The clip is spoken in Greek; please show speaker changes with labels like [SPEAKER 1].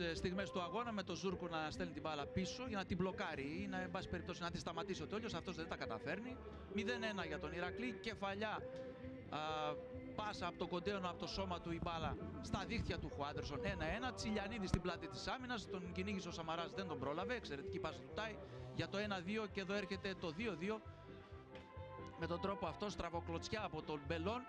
[SPEAKER 1] Ε, στιγμές του αγώνα με τον Ζούρκο να στέλνει την μπάλα πίσω για να την μπλοκάρει ή να, εν πάση περιπτώσει, να τη σταματήσει ο Τόλιος. Αυτός δεν τα καταφέρνει. 0-1 για τον Ηρακλή. Κεφαλιά α, πάσα από το κοντένο από το σώμα του η μπάλα στα δίχτυα του Χουάντερσον. 1-1. Τσιλιανίδη στην πλάτη της άμυνας. Τον κυνήγησε ο Σαμαράς, δεν τον πρόλαβε. Εξαιρετική πάσα του Τάι για το 1-2 και εδώ έρχεται το 2-2. Με τον τρόπο αυτό στραβοκλωτσιά από τον Μπελόν